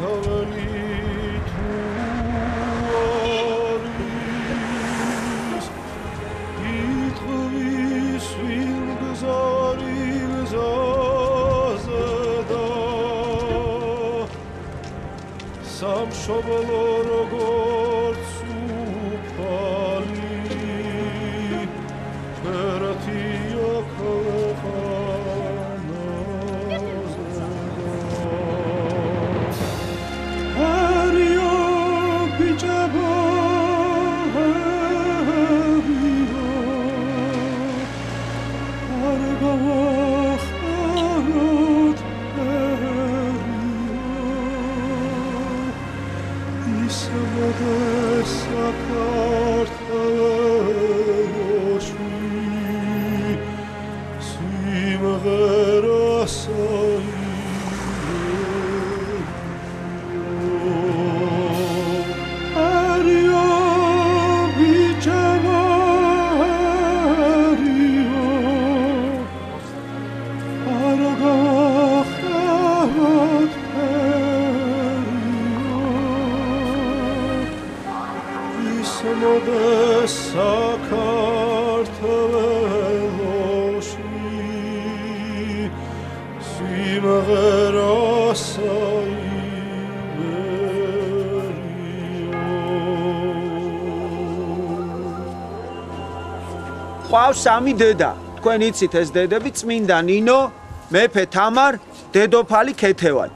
ქართველი სიმღერასაი ყავს სამი დედა. თქვენ იცით ეს დედები წმინდა ნინო, მეფე თამარ, დედოფალი ქეთევან.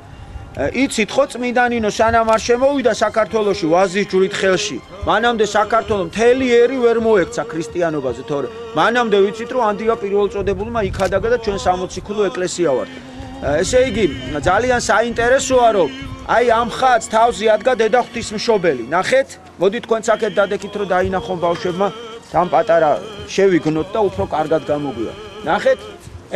ე, იცით ხო წმინდა ნინო სანამ არ შემოვიდა საქართველოში ვაზის ჯვრით ხელში. მანამდე საქართველოს მთელი ერი ვერ მოექცა ქრისტიანობაზე, თორე მანამდე ვიცით რომ ანდია პირველწოდებულმა იქადაგა და ჩვენ 60 ქულო ეკლესია ვართ. ესე იგი ძალიან საინტერესოა რომ აი ამ ხაც თავზე ადგა დედა ღვთისმშობელი. ნახეთ? მოდი თქვენც აქეთ დადექით რომ დაინახონ ბავშვებმა თან პატარა შევიგნოთ და უფრო კარგად გამოგვივა. ნახეთ,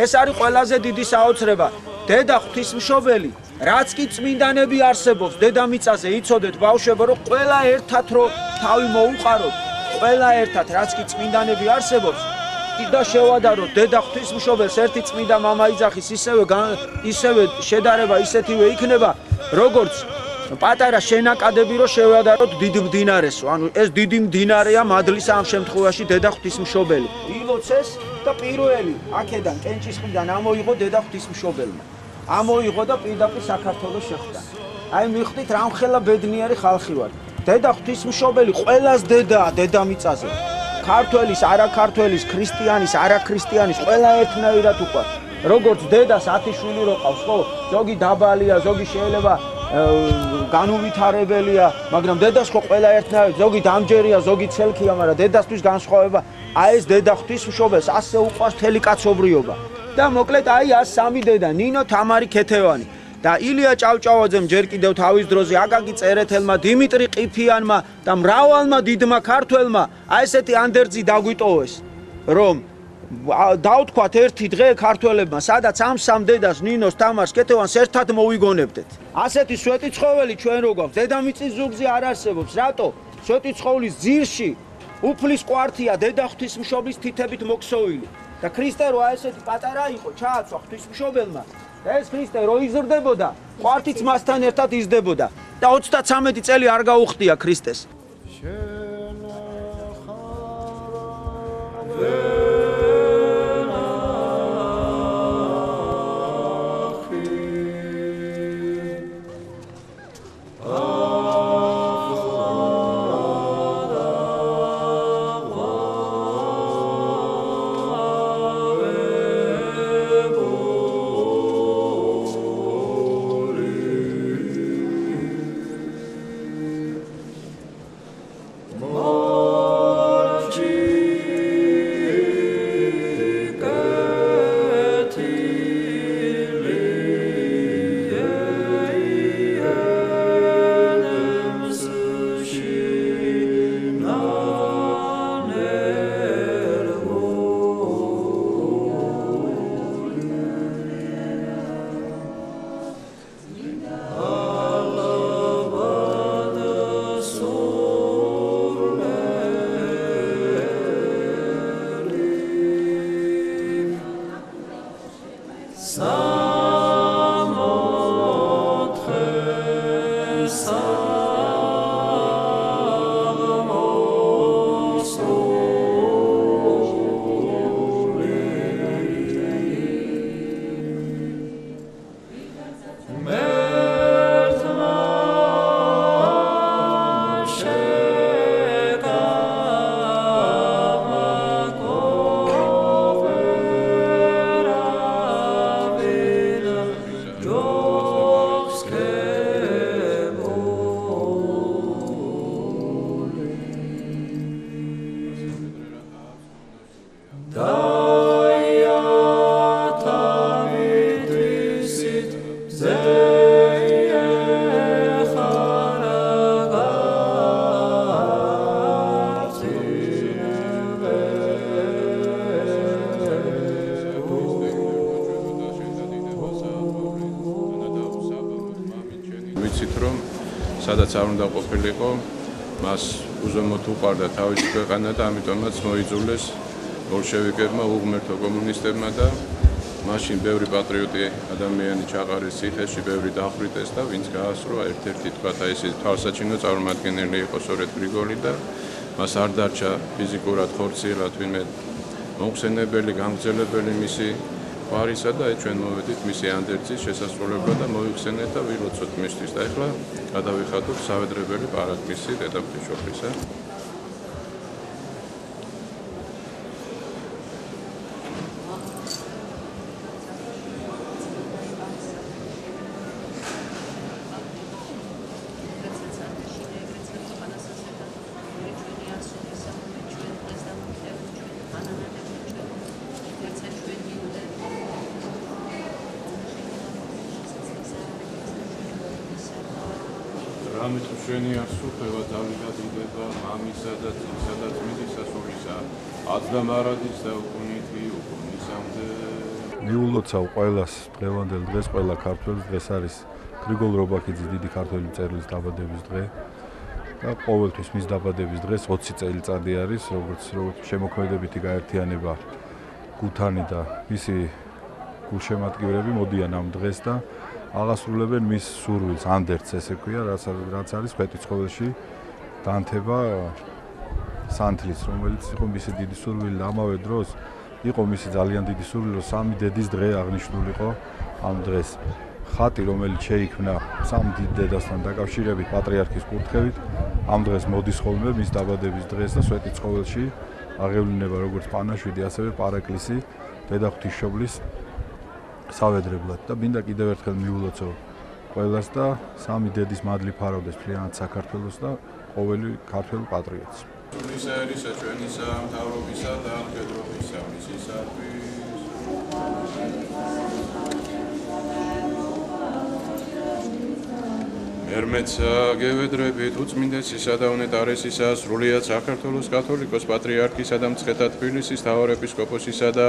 ეს არის ყველაზე დიდი საოცრება. დედა ღვთისმშობელი, რაც კი წმინდანები არსებობს დედამიწაზე, იცოდეთ ბავშვებო, რომ ყველა ერთად რო თავი მოუყაროთ, ყველა ერთად, რაც კი წმინდანები არსებობს, და შევადაროთ დედა ღვთისმშობელს ერთი წმინდა მამაიძახის ისევე ისევე შედარება ისეთივე იქნება, როგორც პატარა შენაკადები რო შევადაროთ დიდ მდინარესო. ანუ ეს დიდი მდინარეა მადლის ამ შემთხვევაში დედა ღვთისმშობელი. ილოცეს და პირველი აქედან კენჭისყრიდან ამოიღო დედა ღვთისმშობელმა. ამოიღო და პირდაპირ საქართველოს შეხვდა. აი მიხვდით რამხელა ბედნიერი ხალხი ვარ. დედა ღვთისმშობელი ყველას დედაა დედამიწაზე. ქართველის, არაქართველის, ქრისტიანის, არაქრისტიანის ყველა ერთნაირად უყვარს. როგორც დედას 10 შვილი რო ყავს, ხო? ზოგი დაბალია, ზოგი შეიძლება განუვითარებელია, მაგრამ დედას ხო ყველა ერთნაირად, ზოგი დამჯერია, ზოგი ცელქია, მაგრამ დედასთვის განსხვავება. აი ეს დედა ღვთისმშობელს ასე უყვარს მთელი კაცობრიობა. და მოკლედ აი ას სამი დედა, ნინო, თამარი, ქეთევანი. და ილია ჭავჭავაძემ ჯერ კიდევ თავის დროზე აკაკი წერეთელმა, დიმიტრი ყიფიანმა და მრავალმა დიდმა ქართველმა აი ესეთი ანდერძი დაგვიტოვეს, რომ ა, დაუთქვათ ერთი დღე ქართველებმა, სადაც ამ სამ დედას, ნინოს, თამარს, კეთევანს ერთად მოვიგონებდეთ. ასეთი სვეტი ცხოველი ჩვენ რო გვაქვს, დედამიწის ზურგზე არ არსებობს. რატო? სვეტი ცხოვლის ძირში უფლის კვართია დედა ღვთისმშობლის თითებით მოქსოვილი. და ქრისტე რო აი ესეთი პატარა იყო, ჩააცვა ღვთისმშობელმა. ეს ქრისტე რო იზრდებოდა, ყვართიც მასთან ერთად იზრდებოდა. და 33 წელი არ გაუხდია ქრისტეს. ვიცით უნდა ყოფილიყო მას უზომოდ უყარდა თავისი ქვეყანა და ამიტომაც მოიძულეს ბოლშევიკებმა უღმერთო კომუნისტებმა და მაშინ ბევრი პატრიოტი ადამიანი ჩაყარეს ციხეში, ბევრი დახვრიტეს და ვინც გაასროა ერთ-ერთი თქვა და ეს თვალსაჩინო წარმომადგენელი იყო სწორედ გრიგოლი და მას არ დარჩა ფიზიკურად ხორციელად ვინმე მოხსენებელი, გამგზელებელი მისი ყარისა და ჩვენ მოვედით მისი ანდერძის შესასრულებლად და მოიხსენეთ და ვილოცოთ მისთვის. და ეხლა გადავიხადოთ სავედრებელი პარაკლისი დედაფთიშოფისა. რამე თუ შენი ასუფევა დავიღად იდება მამისა და ძისა და ძმის სასულისა. აცდა მარადის და უკუნითი უკუნისამდე. მიულოცავ ყველას დღევანდელ დღეს ყველა ქართველის დღეს არის გრიგოლ რობაქიძის დიდი ქართველი მწერლის დაბადების დღე და ყოველთვის მის დაბადების დღეს 20 წელიწადი არის როგორც როგორც შემოქმედებითი გაერთიანება გუთანი და მისი გულშემატკივრები მოდიან ამ დღეს და აღასრულებენ მის სურვილს. ანდერც ესე ქვია რაც რაც არის ფეტიცხოველში დანთება სანთლის რომელიც იყო მისი დიდი სურვილი ამავე დროს იყო მისი ძალიან დიდი სურვილი რომ სამი დედის დღე აღნიშნულიყო ამ დღეს. ხატი რომელიც შეიქმნა სამ დიდ დედასთან დაკავშირებით პატრიარქის კურთხევით ამ დღეს მოდის ხოლმე მის დაბადების დღეს და სვეტიცხოველში აღევლინება როგორც პანაშვიდი ასევე პარაკლისი დედა ღვთისმშობლის სავედრებლად და მინდა კიდევ ერთხელ მიულოცო ყველას და სამი დედის მადლი ფარავდეს ფრიანად საქართველოს და ყოველი ქართველ პატრიოტს. თუნისა ერისა ჩვენისა მთავრობისა და მხედრობისა მისისათვის ერმეც გევედრებით უწმინდესისა და უნეტარესისა სრულიად საქართველოს კათოლიკოს პატრიარქისა და მცხეთა თბილისის მთავარეპისკოპოსისა და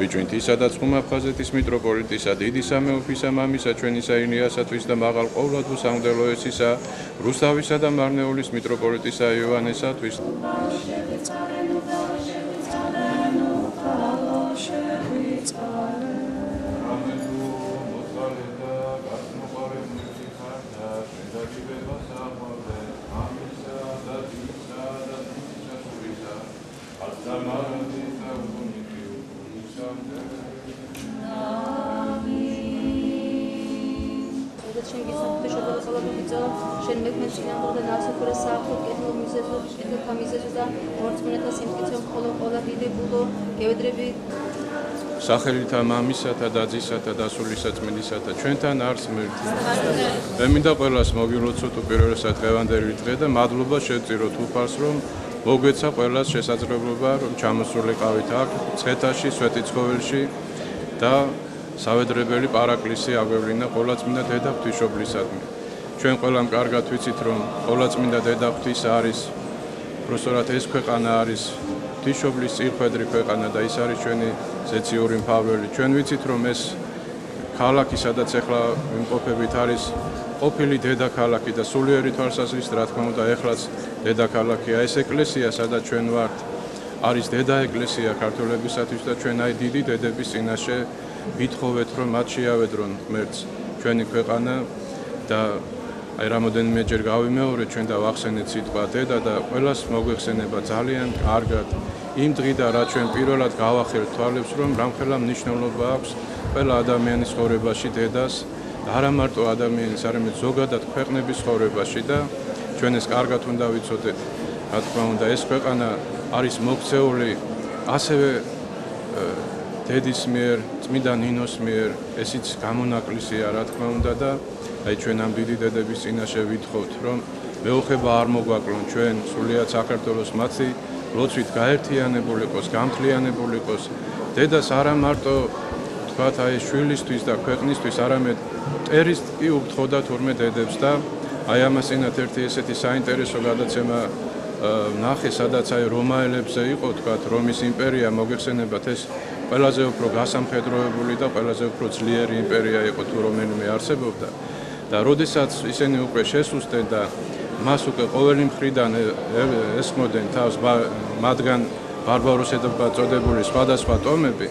ბიჭვინთისა და ცხუმაფხაზეთის მიტროპოლიტისა დიდი სამეუფისა მამისა ჩვენისა ილიასათვის და მაღალ ყოვლადუ სამღვდელოესისა რუსთავისა და მარნეულის მიტროპოლიტისა იოანესათვის სალამობიძო შენ მექმენ წინამორ და ნასოფრა საფო კეთილ მიზეზო კეთილ გამიზეზო და მორწმუნეთა სიმტკიცე მხოლო ყოლა დიდი ბულო გევედრები სახელითა მამისათა და ძისათა და სულისაწმინდისათა ჩვენთან არს მერტი. მე მინდა ყველას მოგილოცოთ უპირველესად დღევანდელი დღე და მადლობა შევწიროთ უფალს რომ მოგვეცა ყველას შესაძლებლობა რომ ჩამოსულიყავით აქ ცხეთაში, სვეტიცხოველში და სავედრებელი პარაკლისი აგვევლინა ყოლაწმინდა დედა ღვთისმშობლისადმი. ჩვენ ყველამ კარგად ვიცით რომ ყოლაწმინდა დედა ღვთის არის პროფესორად ეს ქვეყანა არის ღვთისმშობლის წირხვედრი ქვეყანა და ის არის ჩვენი ზეციური მფარველი. ჩვენ ვიცით რომ ეს ქალაქი სადაც ახლა იმყოფებით არის ყოფილი დედაქალაქი და სულიერი თვალსაზრისით რა თქმა უნდა ეხლაც დედაქალაქია ეს ეკლესია სადაც ჩვენ ვართ არის დედა ეკლესია ქართველებისათვის და ჩვენ აი დიდი დედების წინაშე ვითხოვეთ რომ მათ შეავედრონ ღმერთს ჩვენი ქვეყანა და აი რამოდენიმე ჯერ გავიმეორე ჩვენ და ვახსენეთ სიტყვა დედა და ყველას მოგვეხსენება ძალიან კარგად. იმ დღიდან რა ჩვენ პირველად გავახერთ თვალებს რომ რამხელა მნიშვნელობა აქვს ყველა ადამიანის ცხოვრებაში დედას. და არა მარტო ადამიანის არამედ ზოგადად ქვეყნების ცხოვრებაში და ჩვენ ეს კარგად უნდა ვიცოდეთ. რა თქმა უნდა ეს ქვეყანა არის მოქცეული ასევე დედის მიერ, წმინდა ნინოს მიერ, ესიც გამონაკლისია რა თქმა უნდა და აი ჩვენ ამ დიდი დედების წინაშე ვითხოვთ, რომ მეუხება არ მოგვაკლონ ჩვენ სულიად საქართველოს მათი ლოცვით გაერთიანებულიყოს, გამთლიანებულიყოს. დედას არა მარტო თქვათ აი შვილისთვის და ქვეყნისთვის, არამედ მტერის კი უგთხოვდა თურმე დედებს და აი ამასინათ ერთი ესეთი საინტერესო გადაცემა ნახე, სადაც აი რომაელებზე იყო, თქვათ, რომის იმპერია მოგეხსენებათ ეს ყველაზე უფრო გასამხედროებული და ყველაზე უფრო ძლიერი იმპერია იყო თუ რომელიმე არსებობდა. და როდესაც ისინი უკვე შესუსტენ და მას უკვე ყოველი მხრიდან ესმოდენ თავს მათგან ბარბაროსებად წოდებული სხვადასხვა ტომები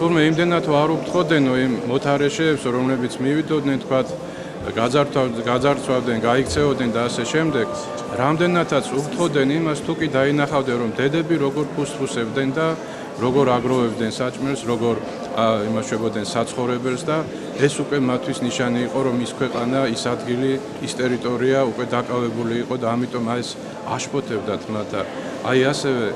თურმე იმდენად არ უფრთხოდენო იმ მოთარეშეებს რომლებიც მივიდოდნენ თქვათ გაძარცვავდნენ გაძარცვავდნენ გაიქცეოდნენ და ასე შემდეგ რამდენადაც უფრთხოდენ იმას თუ კი დაინახავდნენ რომ დედები როგორ ფუსფუსებდნენ და როგორ აგროვებდნენ საჭმელს როგორ იმაშვებოდნენ საცხოვრებელს და ეს უკვე მათთვის ნიშანი იყო რომ ის ქვეყანა ის ადგილი ის ტერიტორია უკვე დაკავებული იყო და ამიტომ აი ეს აშფოთებდათ მათ. და აი ასევე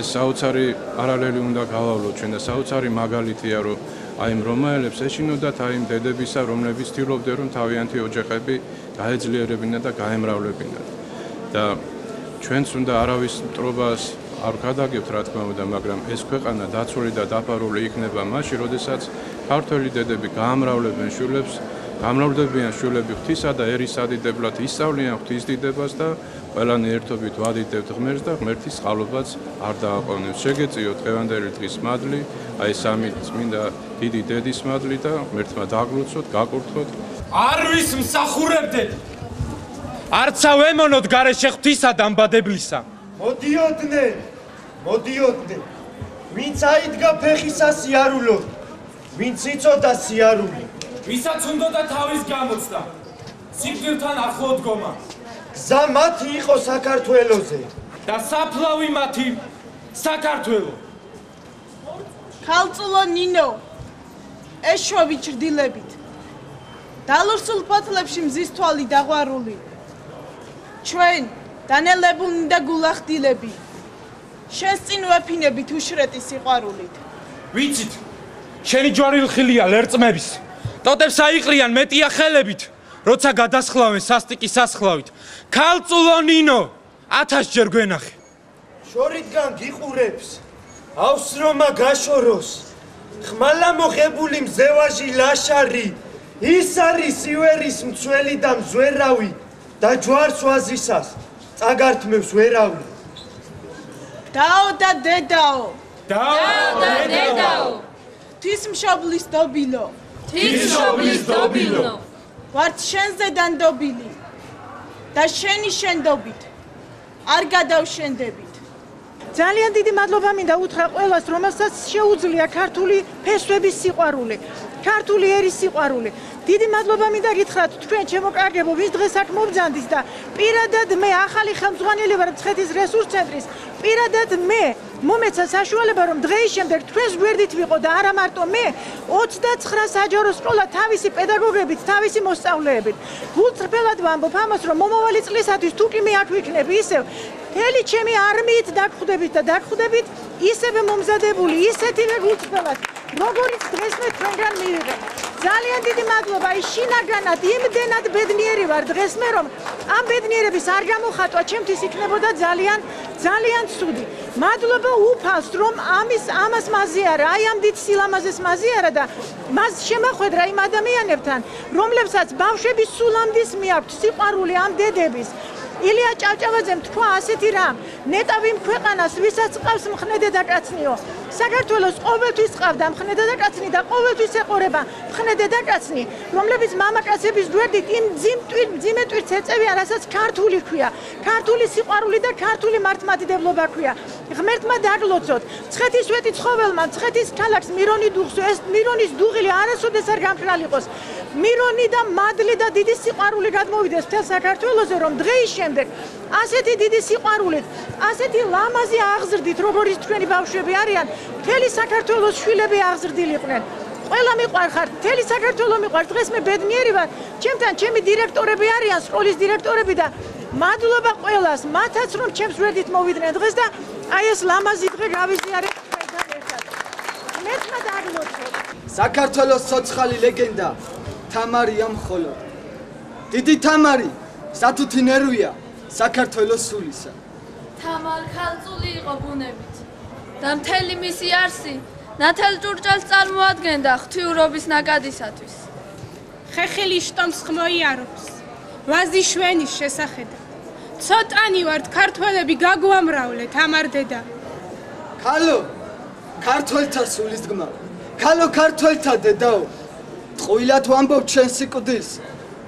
ეს საოცარი პარალელი უნდა გავავლოთ ჩვენ და საოცარი მაგალითია რომ აი იმ რომაელებს ეშინოდათ აი იმ დედებისა რომლებიც თილობდნენ რომ თავიანთი ოჯახები გაეძლიერებინათ და გაემრავლებინათ და ჩვენც უნდა არავის მტრობას არ გადაგებთ რა თქმა უნდა, მაგრამ ეს ქვეყანა დაცული და დაფარული იქნება მაშინ, როდესაც ქართველი დედები გაამრავლებენ შვილებს, გამრავლებიან შვილები ღვთისა და ერის ადიდებლად ისწავლიან ღვთის დიდებას და ყველანი ერთობით ვადიდებთ ღმერთს და ღმერთის წყალობაც არ დააყოვნებს. შეგეწიოთ დღევანდელი დღის მადლი, აი სამი წმინდა დიდი დედის მადლი და ღმერთმა დაგლოცოთ, გაკურთხოთ. არ ვის მსახურებდეთ? არცა ვემონოთ გარეშე ღვთისა და ამბადებლისა. მოდიოდნენ მოდიოდნენ. ვინც აიდგა ფეხისა სიარულო ვინც იწოდა სიარული. ვისაც უნდა და თავის გამოცდა სიკვდილთან ახლო დგომა გზა მათი იყო საქართველოზე. და საფლავი მათი საქართველო. ქალწულო ნინო ეშვავი ჭრდილებით დალურსულ ფოთლებში მზის თვალი დაღვარული ჩვენ დანელებულნი და გულახდილები შენს წინ ვეფინებით უშრეტი სიყვარულით. ვიცით შენი ჯვარი ლხილია ლერწმების. ტოტებს აიყრიან მეტია ხელებით როცა გადასხლავენ სასტიკი სასხლავით. ქალწულო ნინო ათასჯერ გვენახე. შორიდან გიყურებს ავსრომა გაშოროს. ხმალა მოხებული მზევაჟი ლაშარი ის არის ივერის მცველი და მზვერავი და ჯვარს ვაზისას წაგართმევს ვერავი დაო და დედაო. დაო და დედაო. თის მშობლის dobilo თის მშობლის dobilo ვართ შენზე დანდობილი. და შენი შენდობით. არ გადავშენდებით. ძალიან დიდი მადლობა მინდა უთხრა ყველას რომელსაც შეუძლია ქართული ფესვების სიყვარული ქართული ერის სიყვარული. დიდი მადლობა მინდა გითხრათ თქვენ ჩემო კარგებო ვის დღეს აქ მობძანდით და პირადად მე ახალი ხელმძღვანელი ვარ ცხეთის რესურს ცენტრის პირადად მე მომეცა საშუალება რომ დღეის შემდეგ თქვენს გვერდით ვიყო და არა მარტო მე 29 საჯარო სკოლა თავისი პედაგოგებით თავისი მოსწავლეებით. გულწრფელად ვამბობ ამას რომ მომავალი წლისათვის თუ კი მე აქ ვიქნები ისევ მთელი ჩემი არმიით დაგხვდებით და დაგხვდებით ისევე მომზადებული ისეთივე გულწრფელად როგორიც დღეს მე თქვენგან მივიღე. ძალიან დიდი მადლობა ის შინაგანად იმდენად ბედნიერი ვარ დღეს მე რომ ამ ბედნიერების არ გამოხატვა ჩემთვის იქნებოდა ძალიან ძალიან ცუდი. მადლობა უფალს რომ ამის ამას მაზიარა აი ამ დიდ სილამაზეს მაზიარა და მას შემახვედრა იმ ადამიანებთან რომლებსაც ბავშვების სულამდის მიაქვთ სიყვარული ამ დედების. ილია ჭავჭავაძემ თქვა ასეთი რამ ნეტავი ქვეყანას ვისაც ყავს მხნედე და კაცნიო საქართველოს ყოველთვის ყავდა მხნედადაკაცნი და ყოველთვის ეყურება მხნედადაკაცნი, რომლებიც მამაკაცების გვერდით იმ ძიმტვირ ძიმეტვირს ეწევიან, რასაც ქართული ქვია. ქართული სიყვარული და ქართული მართლმადიდებლობა ქვია. ღმერთმა დაგლოცოთ. ცხეთის ვეტი ცხოველმა, ცხეთის ქალაქს მირონი დუხსო, ეს მირონის დუღილი არასოდეს არ გამფრალიყოს. მირონი და მადლი და დიდი სიყვარული გადმოვიდეს მთელ საქართველოსზე, რომ დღეის შემდეგ ასეთი დიდი სიყვარულით, ასეთი ლამაზი აღზრდით, როგორიც თქვენი ბავშვები არიან, მთელი საქართველოს შვილები აღზრდილიყვნენ. ყველა მიყვარხარ, მთელი საქართველოს მიყვარს. დღეს მე ბედნიერი ვარ. ჩემთან ჩემი დირექტორები არიან, სკოლის დირექტორები და მადლობა ყველას, მათაც რომ ჩემს ვერდით მოვიდნენ დღეს და აი ეს ლამაზი დღე გავიზიარეთ თქვენთან ერთად. მეთმა დაგლოცოთ. საქართველოს ცოცხალი ლეგენდა თამარია მხოლოდ. დიდი თამარი, სათუთი ნერვია საქართველოს სულისა. თამარ ხალწული იყო ბუნებით და მთელი მისი არსი ნათელ ჭურჭელს წარმოადგენდა ღვთიურობის ნაკადისათვის. ხეხილი შტომს ხმოიარობს. ვაზი შვენის შესახედად. ცოტანი ვართ ქართველები გაგვამრავლე თამარ დედა. ქალო ქართველთა სულის ძმა. ქალო ქართველთა დედაო. ტყუილად ვამბობ ჩვენ სიკვდილს.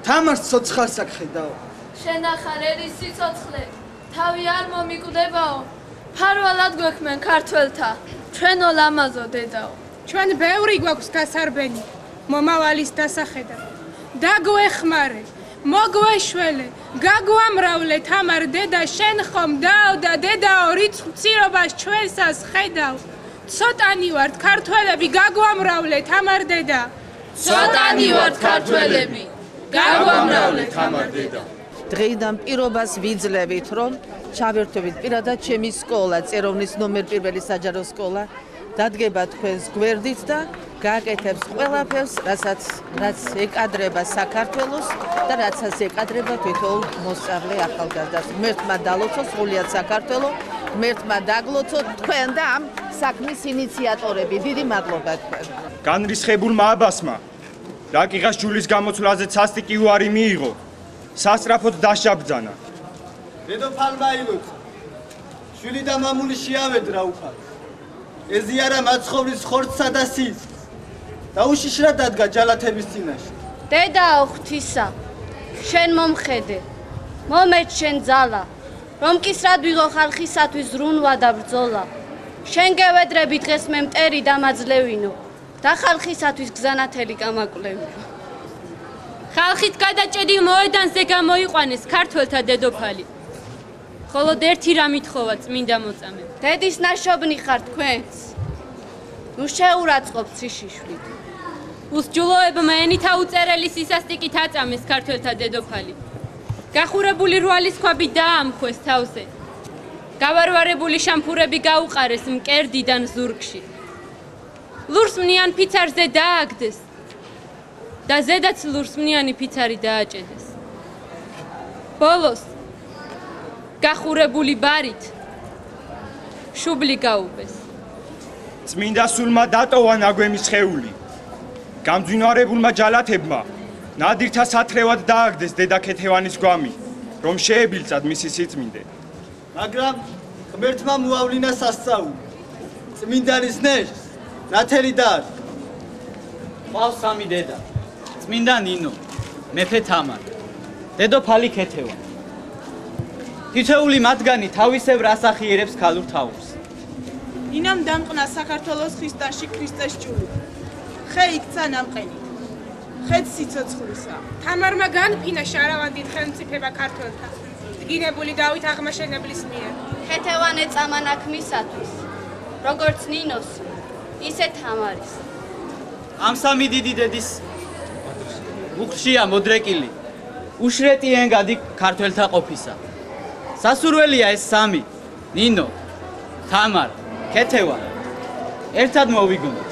თამარს ცოცხალს აკხედაო. შენ ახარ ერის სიცოცხლე, თავი არ მომიკვდებაო. ფარვალად გვექმენ ქართველთა, ჩვენო ლამაზო დედაო. ჩვენ ბევრი გვაქვს გასარბენი მომავალის დასახედად. დაგვეხმარე, მოგვეშველე, გაგვამრავლე თამარ დედა შენ ხომ დაო და დედაო რიცხვცირობას ჩვენსას ხედავ. ცოტანი ვართ ქართველები გაგვამრავლე თამარ დედა. ცოტანი ვართ ქართველები. გაგვამრავლე თამარ დედა. დღეიდან პირობას ვიძლევით, რომ ჩავერთვებით პირადად ჩემი სკოლა, წეროვნის ნომერ პირველი საჯარო სკოლა, დადგება თქვენს გვერდით და გააკეთებს ყველაფერს, რასაც რაც ეკადრება საქართველოს და რაცაც ეკადრება თვითონ მოსწავლე ახალგაზრდას. ღმერთმა დალოცოს სრულიად საქართველო, ღმერთმა დაგლოცოთ თქვენ და ამ საქმის ინიციატორები. დიდი მადლობა თქვენ. განრისხებულმა აბასმა რაკიღას ჯულის გამოცვლაზე სასტიკი უარი მიიღო. სასტრაფოდ დაშაბძანა. დედოფალმა იგოთ. შვილი და მამული შეავედრა უფალ. ეზიარა მაცხოვრის ხორცსა და სის. და უშიშრად დადგა ჯალათების წინაშე. დედაო ღვთისა, შენ მომხედე. მომეც შენ ძალა, რომ კისრად ვიღო ხალხისათვის ზრუნვა და ბრძოლა. შენ გევედრები დღეს მე მტერი დამაძლევინო და ხალხისათვის გზანათელი გამაკვლევინო. ხალხით გადაჭედილ მოედანზე გამოიყვანეს ქართველთა დედოფალი. ხოლოდ ერთი რამ ითხოვა წმინდა მოწამე. დედის ნაშობნი ხარ თქვენს. ნუ შეურაცხყოფ ციშიშვით. უსჯულოებმა ენითა უწერელი სისასტიკით აწამეს ქართველთა დედოფალი. გახურებული რვალის ქვაბი დაამქვეს თავზე. გავარვარებული შამფურები გაუყარეს მკერდიდან ზურგში. ლურს მნიან ფიცარზე დააგდეს. და ზედაც ლურს მნიანი ფიცარი დააჭედეს. ბოლოს გახურებული ბარით შუბლი გაუბეს. წმინდა სულმა დატოვა ნაგვემის ხეული. გამძინვარებულმა ჯალათებმა ნადირთა სათრევად დააგდეს დედაქეთევანის გვამი, რომ შეებილწად მისი სიწმინდე. მაგრამ ღმერთმა მოავლინა სასწაული. წმინდანის ნეშს ნათელი დაარ. ყავს სამი დედა. წმინდა ნინო, მეფე თამარ, დედოფალი ქეთევა. თითეული მათგანი თავისებრ ასახიერებს ქალურ თაურს. ინამ დამყნა საქართველოს ხრისტაში ქრისტეს ჭული. ხე იქცა ნამყენი. ხეთ სიცოცხლისა. თამარმა განფინა შარავანდი ხელმწიფება ქართველთა. დგინებული დავით აღმაშენებლის მიერ. ხეთევანე წამანაქმისათვის. როგორც ნინოს, ისე თამარის. ამ სამი დიდი დედის უხშია მოდრეკილი. უშრეტი ენგადი ქართველთა ყოფისა. სასურველია ეს სამი. ნინო, თამარ, ქეთევა. ერთად მოვიგონოთ.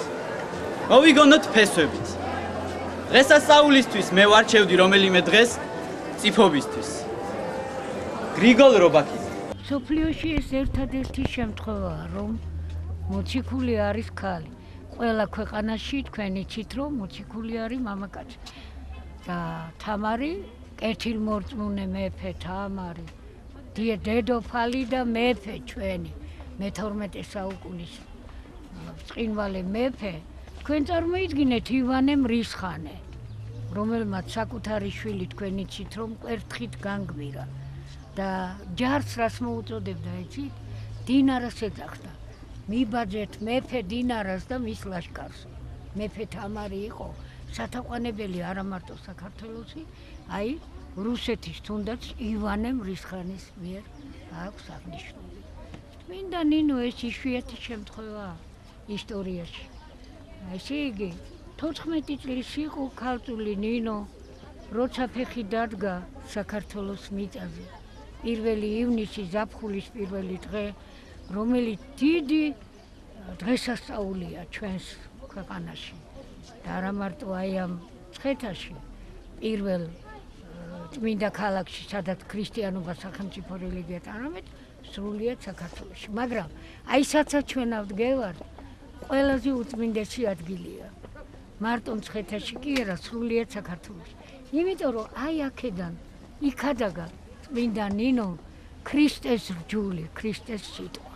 მოვიგონოთ ფესვებით. დღესასწაულისთვის მე ვარჩევდი რომელიმე დღეს ციფობისთვის. გრიგოლ რობაკი. სოფლიოში ეს ერთადერთი შემთხვევაა, რომ მოციქული არის ქალი. ყველა ქვეყანაში თქვენ იცით, რომ მოციქული არის მამაკაცი. და თამარი კეთილმორწმუნე მეფე თამარი დედოფალი და მეფე ჩვენი მე-12 საუკუნის წინვალე მეფე. თქვენ წარმოიდგინეთ ივანე მრისხანე რომელმაც საკუთარი შვილი თქვენ იცით რომ კვერთხით განგმირა და ჯარს რას მოუწოდებდა იცით დინარას ეძახდა. მიბაძეთ მეფე დინარას და მის ლაშქარს მეფე თამარი იყო სათაყვანებელი არა მარტო საქართველოსი. აი რუსეთის თუნდაც ივანე მრისხანის მიერ აქვს აღნიშნული. მინდა ნინო ეს იშვიათი შემთხვევა ისტორიაში. ესე იგი 14 წლის იყო ქალწული ნინო როცა ფეხი დადგა საქართველოს მიწაზე. პირველი ივნისი ზაფხულის პირველი დღე რომელიც დიდი დღესასწაულია ჩვენს ქვეყანაში არა მარტო აი ამ ცხეთაში პირველ წმინდა ქალაქში სადაც ქრისტიანობა სახელმწიფო რელიგიად არამედ სრულიად საქართველოში მაგრამ აი საცაჩვენავ დგევარ ყველაზე უწმინდესი ადგილია. მარტო მცხეთაში კი არა, სრულიად საქართველოს. იმიტომ რომ აი აქედან იქადაგა წმინდა ნინო ქრისტეს რჯული, ქრისტეს სიტყვა.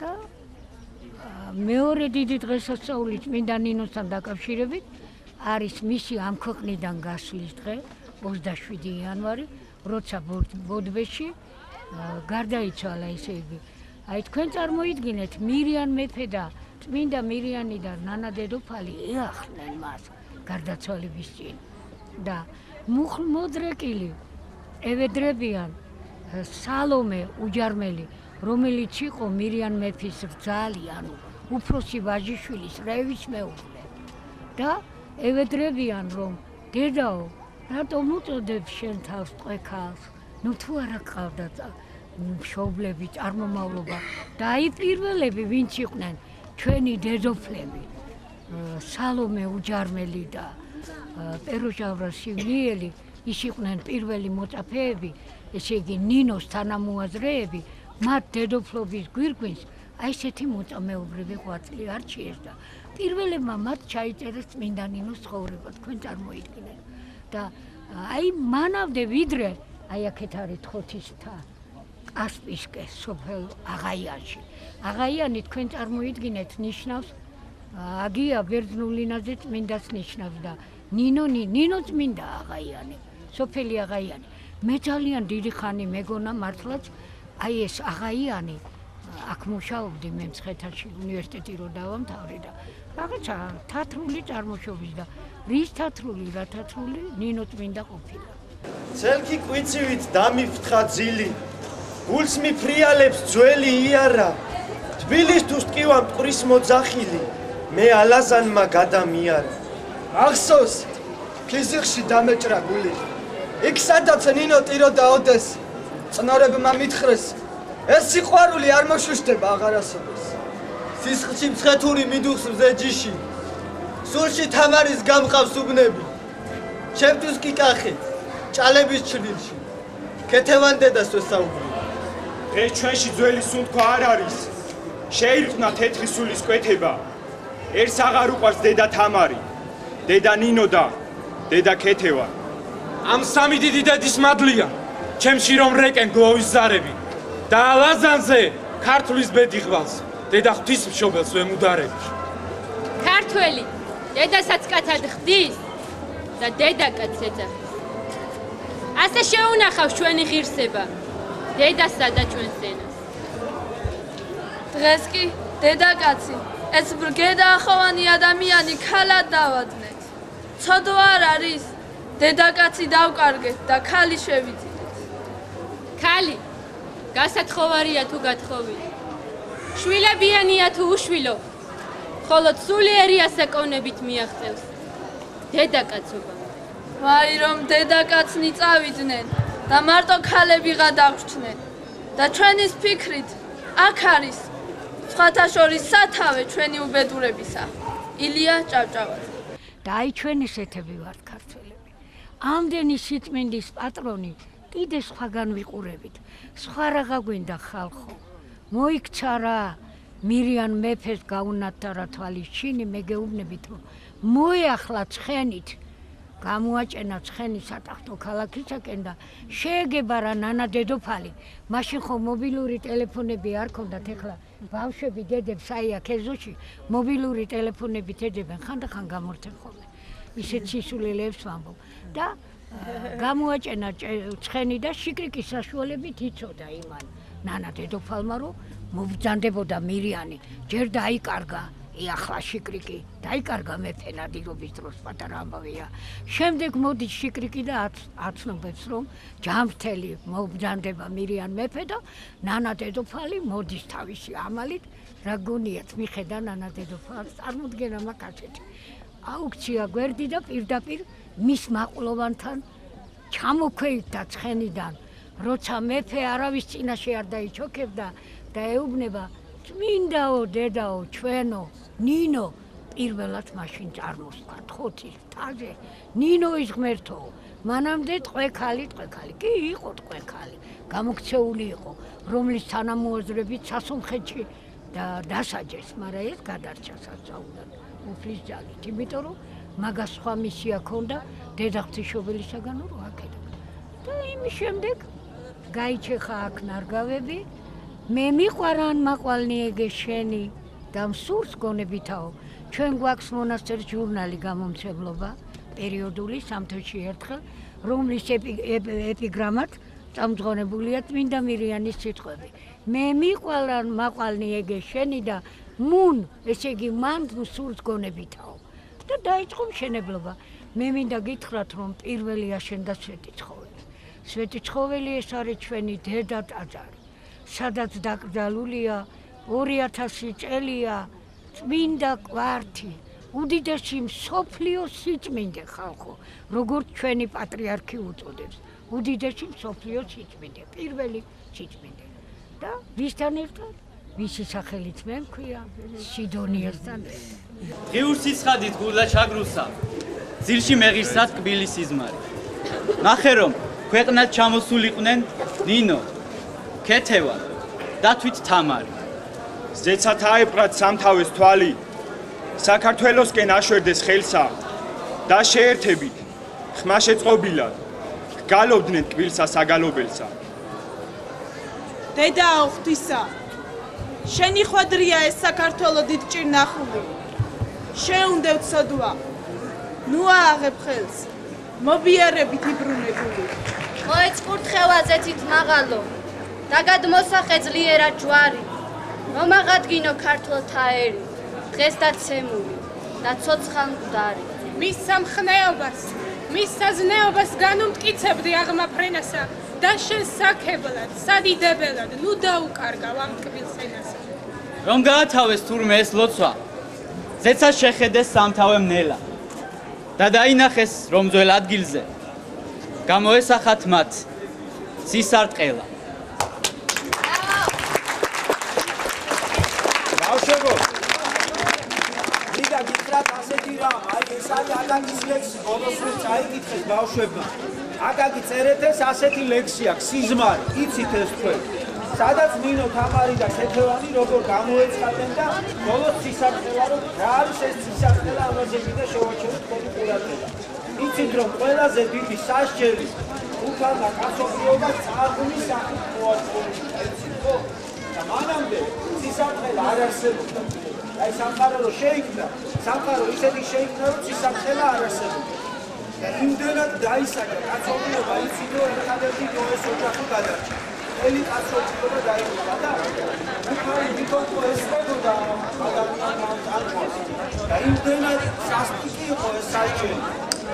და მეორე დიდი დღესასწაული წმინდა ნინოსთან დაკავშირებით. არის მისი ამ ქვეყნიდან გასვლის დღე, 27 იანვარი, როცა ბოდბეში გარდაიცვალა ესე იგი. აი თქვენ წარმოიდგინეთ მირიან მეფე და წმინდა მირიანი და ნანა დედოფალი ეახნენ მას გარდაცვალების წინ. და მუხმოდრეკილი ევედრებიან სალომე უჯარმელი რომელიც იყო მირიან მეფის რძალი ანუ უფროსი ვაჟიშვილის რევის მეუღლე. და ევედრებიან რომ დედაო რატომ უწოდებ შენ თავს ტყექალს? ნუ თუ არა ყავდა მშობლები, წარმომავლობა და აი პირველები ვინც იყვნენ ჩვენი დედოფლები. სალომე უჯარმელი და პეროჟავრა სივნიელი ის იყვნენ პირველი მოწაფეები ესე იგი ნინოს თანამოაზრეები მათ დედოფლობის გვირგვინს აი ესეთი მოწამეობრივი ღვაწლი არჩიეს და პირველებმა მათ ჩაიწერეს წმინდა ნინოს ცხოვრება თქვენ წარმოიდგინეთ და აი მანამდე ვიდრე აი აქეთ არის თხოთისთა კასპისკე სოფელ აღაიანში. აღაიანი თქვენ წარმოიდგინეთ ნიშნავს აგია ბერძნულინაზე წმინდას ნიშნავს და ნინონი ნინო წმინდა აღაიანი. სოფელი აღაიანი. მე ძალიან დიდი ხანი მეგონა მართლაც აი ეს აღაიანი აქ მუშაობდი მე მცხეთაში უნივერსიტეტი რო დავამთავრე და რაღაცა თათრული წარმოშობის და რის თათრული რა თათრული ნინო წმინდა ყოფილა. ცელკი კვიცივით დამიფთხა ძილი გულს მიფრიალებს ძველი იარა თბილისთვის ტკივა მყრის მოძახილი მე ალაზანმა გადამიარა ახსოვს ფიზიკში დამეჭრა გული იქ სადაც ნინო ტირო დაოდეს წნორებმა მითხრეს ეს სიყვარული არ მოშუშტება აღარასოდეს სისხლში მცხეთური მიდუხს მზე ჯიში სულში თამარის გამყავს უბნები ჩემთვის კი კახე ჭალების ჩრდილში ქეთევან დედას ვესაუბრე ეს ჩვენში ძველი სუნთქვა არ არის. შეირყნა თეთრი სულის კვეთება. ერთს აღარ უყვარს დედა თამარი, დედა ნინო და დედა ქეთევა. ამ სამი დიდი დედის მადლია. ჩემში რომ რეკენ გლოვის ზარები და ლაზანზე ქართლის ბედი ღვალს. დედა ღვთის მშობელს ვემუდარებ. ქართველი დედასაც კაცად ხდის და დედა კაცს ეძახს. ასე შეუნახავს ჩვენი ღირსება. დედასა და ჩვენს დედას. დღეს კი დედაკაცი, ეს ბრგედაახოვანი ადამიანი ქალად დავადნეთ. ცოდო არ არის დედაკაცი დავკარგეთ და ქალი შევიძინეთ. ქალი გასათხოვარია თუ გათხოვილი. შვილებიანია თუ უშვილო. ხოლო სულიერია საკონებით მიაღწევს. დედაკაცობა. ვაი რომ დედაკაცნი წავიდნენ. და მარტო ქალებიღა დავრჩნენ და ჩვენის ფიქრით აქ არის სხვათა შორის სათავე ჩვენი უბედურებისა ილია ჭავჭავაძე და აი ჩვენი შეთები ვართ ქართველები ამდენი სიწმინდის პატრონი კიდე სხვაგან ვიყურებით სხვა რაღა გვინდა ხალხო. მოიქცა რა მირიან მეფეს გაუნათარა თვალის ჩინი მე გეუბნებით რომ მოეახლა ცხენით. გამოაჭენა ცხენი სატახტო ქალაქისაკენ და შეეგება რა ნანა დედოფალი. მაშინ ხო მობილური ტელეფონები არ ქონდათ. ეხლა ბავშვები დედებს აი აქ ეზოში მობილური ტელეფონებით ედებენ. ხანდახან გამორთენ ხოლმე. ისეთ სისულელებს ვამბობ. და გამოაჭენა ცხენი და შიკრიკის საშუალებით იწოდა იმან. ნანა დედოფალმა რომ მობძანდებოდა მირიანი. ჯერ დაიკარგა ეხლა შიკრიკი დაიკარგა მეფე ნადირობის დროს პატარა ამბავია შემდეგ მოდის შიკრიკი და აცნობებს რომ ჯამრთელი მობძანდება მირიან მეფე და ნანა დედოფალი მოდის თავისი ამალით რა გონიათ მიხედა ნანა დედოფალს წარმოდგენა მაგათეთი აუქცია გვერდი და პირდაპირ მის მაყლოვანთან ჩამოქვეითდა ცხენიდან როცა მეფე არავის წინაშე არ დაიჩოქებდა და ეუბნება წმინდაო დედაო ჩვენო ნინო! პირველად მაშინ წარმოსკვა თხოთის თაზე ნინოის ღმერთო მანამდე ტყვექალი ტყვექალი კი იყო ტყვექალი გამოქცეული იყო რომლის თანამოაზრებით სასონხეთში და დასაჯეს მაგრამ ეს გადარჩა სასწაულად უფლის ძალით იმიტომ რომ მაგას სხვა მისია ქონდა დედაღთიშობელისაგან რომ აკეთებ და იმის შემდეგ გაიჩეხა აქ ნარგავები. მე მიყვარან მაყვალნიეგე შენი და მსურს გონებითაო. ჩვენ გვაქვს მონასტერ ჟურნალი გამომცემლობა პერიოდული სამთოში ერთხელ რომლის ეპიგრამად წამძღონებულია წმინდა მირიანის სიტყვები. მე მიყვარან მაყვალნიეგე შენი და მუნ ესე იგი მან მსურს გონებითაო და დაიწყო მშენებლობა. მე მინდა გითხრათ რომ პირველი აშენდა სვეტი ცხოველი სვეტი ცხოველი ეს არის ჩვენი დედა ტაძარი. სადაც დაკრძალულია 2000 წელია წმინდა კვართი. უდიდესი მსოფლიო სიწმინდე ხალხო როგორც ჩვენი პატრიარქი უწოდებს. უდიდესი მსოფლიო სიწმინდე პირველი სიწმინდე. და ვისთან ერთად ვისი სახელით მე მქვია სიდონიასთან ღიურ სიცხადით გულა ჩაგრუსა ძილში მეღირსად კბილი სიზმარი ნახე რომ ქვეყნად ჩამოსულიყვნენ ნინო ქეთევა და თვით თამარი. ზეცათ აეპრათ სამთავეს თვალი საქართველოსკენ აშვერდეს ხელსა და შეერთებით ხმა შეწყობილად გალობდნენ კბილსა საგალობელსა. დედა ოხთისა შენი ხვადრია ეს საქართველო დიდ ჭირნახული შეუნდევ ცოდვა. ნუ ააღებ ხელს. მობიარებით იბრუნებული. მოეც კურთხევაზე თით მაღალო. დაგადმოსახე ძლიერა ჯვარი. მომაღადგინო ქართლთა ერი დღეს დაცემული და ცოცხალ მკვდარი მის სამხნეობას მის საზნეობას განუმტკიცებდი აღმაფრენასა და შენ საქებლად სადიდებელად. ნუ დაუკარგავ ამ ენასა რომ გაათავეს თურმე ეს ლოცვა. ზეცა შეხედეს სამთავე მნელა და დაინახეს რომ ძველ ადგილზე. გამოესახათ მათ. სისარტყელა ბავშვებო ვიდა გითხრათ ასეთი რამ აი ეს არის აკაკის ლექსი ბოლოსვე წაიკითხეს ბავშვებმა აკაკი წერეთეს ასეთი ლექსი აქვს სიზმარი იცით ეს თქვენ სადაც ნინო თამარი და ქეთევანი როგორ გამოეცხადნენ და ბოლოს სისარტყელა რომ რა არის ეს სისარტყელა ამაზე მინდა შევაჩეროთ თქვენი ყურადღება იცით რომ ყველაზე დიდი სასჯელი უკანა კაცობრიობა წარღვნის სახით მოაწყვეტია იცით ხო და მანამდე სისამხელა არ არსებობდა. აი სამყარო რო შეიქმნა, სამყარო ისეთი შეიქმნა, რომ სისამხელა არ არსებობდა. და იმდენად დაისაკა კაცობრიობა იცით რომ ერთადერთი ნოეს ოჯახი გადარჩა. ელი კაცობრიობა დაიწყო და უკარი თვითონ ესწრებოდა ადამიანს წარმოას. და იმდენად სასტიკი იყო ეს საჭირო,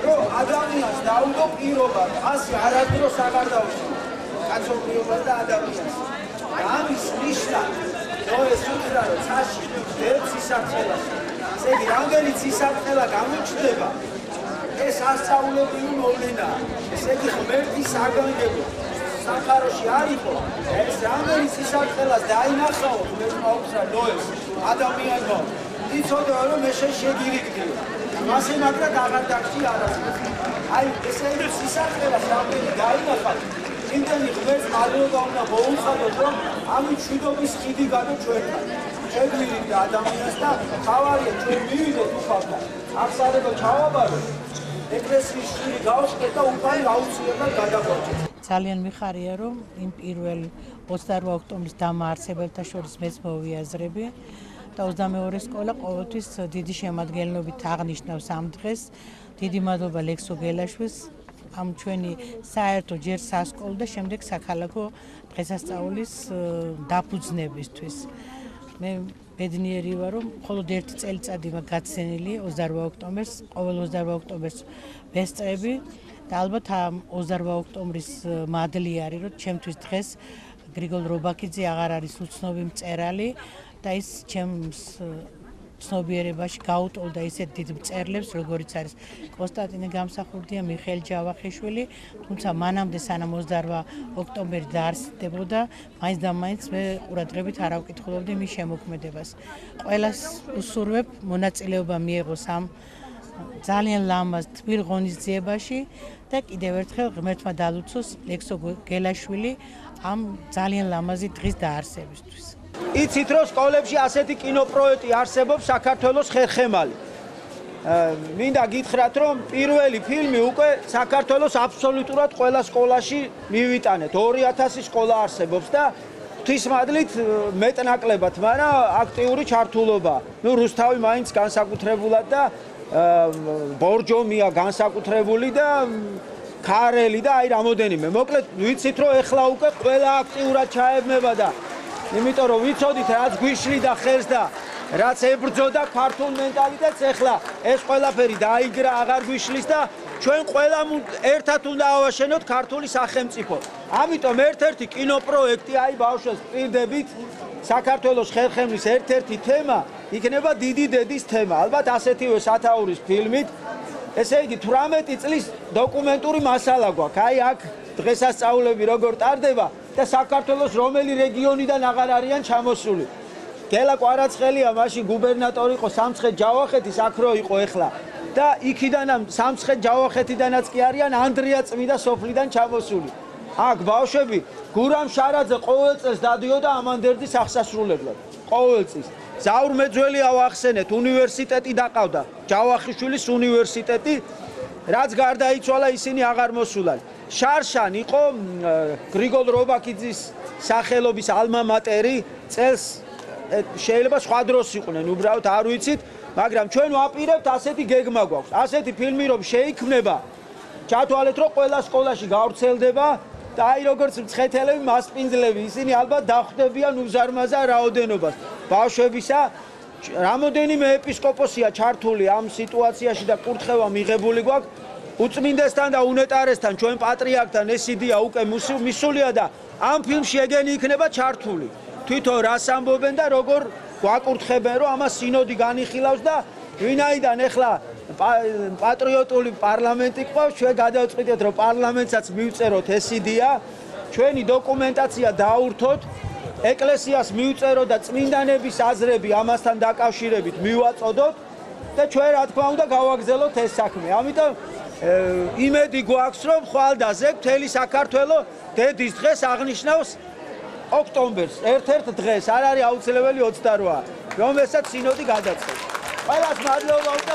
რომ ადამიანს დაუდო პირობა, ასე არადროს აღარ დაუშვი. კაცობრიობა და ადამიანს. ამის ნიშნა ნოეს უთხრა რომ ცაში დებს სისახელას ესე იგი რამდენი სისახელა გამოჩნდება. ეს ასწაულებრივი მოვლენა ესე იგი ღმერთის საგანგებო სამყაროში არ იყო ეს რამდენი სისახელას დაინახაო ღმერთმა უთხრა ნოეს ადამიანმა იცოდა რომ ეს შეგირიგდიო მასე მაგრამ აღარ დაგჭი არასდროს აი ესე იგი სისახელას რამდენი დაინახა იმდენი ღმერთს მადლობა უნდა მოუხადოთ, რომ ამით შვიდობის ხიდი გადო ჩვენთან. შეგვიდი და ადამიანს და თავარია ჩვენ მივიდეთ უხალხა. აღსარება ჩავაბარო ეკლესიის შვილი გაუშვეს და უფალი აუცილებლად გადაგვაჭრეს. ძალიან მიხარია რომ იმ პირველ 28 ოქტომბრის დამაარსებელთა შორის მეც მოვიაზრები და 22 სკოლა ყოველთვის დიდი შემადგენლობით აღნიშნავს ამ დღეს. დიდი მადლობა ლექსო გელაშვილს ამ ჩვენი საერთო ჯერ სასკოლო და შემდეგ საქალაქო დღესასწაულის დაფუძნებისთვის. მე ბედნიერი ვარ რომ მხოლოდ ერთი წელიწადი მაქვს გაცენილი 28 ოქტომბერს, ყოველ 28 ოქტომბერს ვესწრები და ალბათ ამ 28 ოქტომბრის მადლი არის რომ ჩემთვის დღეს გრიგოლ რობაკიძე აღარ არის უცნობი მწერალი და ის ჩემს ცნობიერებაში გაუტოლდა ისეთ დიდ მწერლებს, როგორიც არის კონსტანტინე გამსახურდია, მიხეილ ჯავახიშვილი, თუმცა მანამდე სანამ 28 ოქტომბერი დაარსდებოდა, მაინც და მაინც მე ყურადღებით არ ავკითხულობდი მის შემოქმედებას. ყველას უსურვებ მონაწილეობა მიიღოს ამ ძალიან ლამაზ თბილ ღონისძიებაში და კიდევ ერთხელ ღმერთმა დალუცოს ლექსო გელაშვილი ამ ძალიან ლამაზი დღის დაარსებისთვის. იცით რომ სკოლებში ასეთი კინოპროექტი არსებობს საქართველოს ხერხემალი. მინდა გითხრათ რომ პირველი ფილმი უკვე საქართველოს აბსოლუტურად ყველა სკოლაში მივიტანეთ. 2000 სკოლა არსებობს და ღვთისმადლით მეტნაკლებად, მაგრამ აქტიური ჩართულობა. ნუ რუსთავი მაინც განსაკუთრებულად და ბორჯომია განსაკუთრებული და ქარელი და აი რამოდენიმე. მოკლედ ვიცით რომ ეხლა უკვე ყველა აქტიურად ჩაებმება და იმიტომ რომ ვიცოდით რაც გვიშლიდა ხელს და რაც ებრძოდა ქართულ მენტალიტეტს ეხლა ეს ყველაფერი დაიგრა აღარ გვიშლის და ჩვენ ყველამ ერთად უნდა ავაშენოთ ქართული სახელმწიფო. ამიტომ ერთ-ერთი კინოპროექტი აი ბავშვებს პირდებით საქართველოს ხერხემლის ერთ-ერთი თემა იქნება დიდი დედის თემა. ალბათ ასეთივე სათაურის ფილმით ესე იგი 18 წლის დოკუმენტური მასალა გვაქვს. აი აქ დღესასწაულები როგორ ტარდება და საქართველოს რომელი რეგიონიდან აღარ არიან ჩამოსული. გელა კვარაცხელია მაშინ გუბერნატორი იყო სამცხე ჯავახეთის აქრო იყო ეხლა და იქიდან ამ სამცხე ჯავახეთიდანაც კი არიან ანდრია წმიდა სოფლიდან ჩამოსული. აქ ბავშვები გურამ შარაძე ყოველ წელს დადიოდა ამანდერდის აღსასრულებლად. ყოველ წელს ზაურ მეძველი ავახსენეთ უნივერსიტეტი დაყავდა ჯავახიშვილის უნივერსიტეტი რაც გარდაიცვალა ისინი აღარ მოსულან. შარშან იყო გრიგოლ რობაკიძის სახელობის ალმა მატერი წელს შეიძლება სხვა დროს იყვნენ უბრალოდ არ ვიცით მაგრამ ჩვენ ვაპირებთ ასეთი გეგმა გვაქვს ასეთი ფილმი რომ შეიქმნება ჩათვალეთ რომ ყველა სკოლაში გავრცელდება და აი როგორც მცხეთელები მასპინძლები ისინი ალბათ დახვდებიან უზარმაზა რაოდენობას ბავშვებისა რამოდენიმე ეპისკოპოსია ჩართული ამ სიტუაციაში და კურთხევა მიღებული გვაქვს უწმინდესთან და უნეტარესთან ჩვენ პატრიარქთან ეს იდეა უკვე მისულია და ამ ფილმში ეგენი იქნება ჩართული. თვითონ რას ამბობენ და როგორ გვაკურთხებენ რომ ამას სინოდი განიხილავს და ვინაიდან ახლა პატრიოტული პარლამენტი ყავს ჩვენ გადავწყვიტეთ რომ პარლამენტსაც მივწეროთ ეს იდეა. ჩვენი დოკუმენტაცია დაურთოთ ეკლესიას მივწეროთ და წმინდანების აზრები ამასთან დაკავშირებით მივაწოდოთ და ჩვენ რა თქმა უნდა გავაგზავნოთ ეს საქმე. ამიტომ იმედი გვაქვს რომ ხვალდაზე მთელი საქართველოს დედის დღეს აღნიშნავს ოქტომბერს ერთ-ერთ დღეს არ არის აუცილებელი 28 რომელსაც სინოდი გადაწყობს ყველას მადლობა უნდა